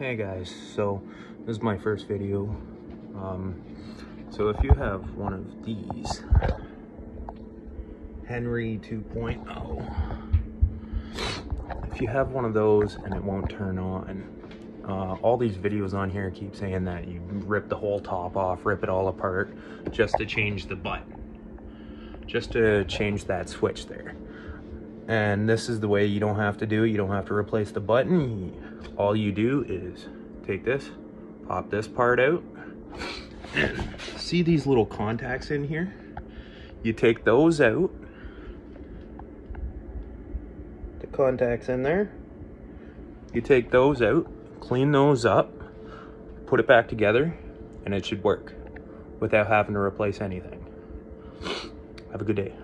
Hey guys, so this is my first video. Um, so if you have one of these Henry 2.0, if you have one of those and it won't turn on, uh, all these videos on here keep saying that you rip the whole top off, rip it all apart just to change the button, just to change that switch there. And this is the way you don't have to do it. You don't have to replace the button. All you do is take this, pop this part out, see these little contacts in here? You take those out, the contacts in there, you take those out, clean those up, put it back together, and it should work without having to replace anything. Have a good day.